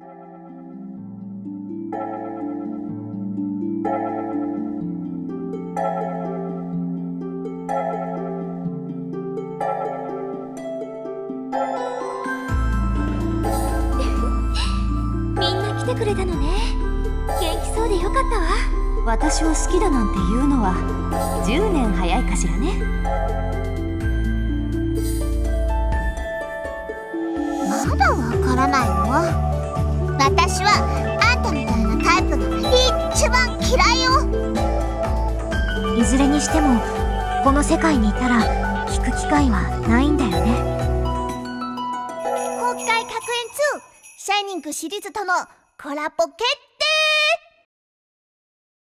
みんな来てくれたのね。元気そうでよかったわ。私を好きだなんて言うのは10年早いかしらね。一番嫌いよ。いずれにしてもこの世界にいたら聞く機会はないんだよね。公開学園2シャイニングシリーズとのコラボ決定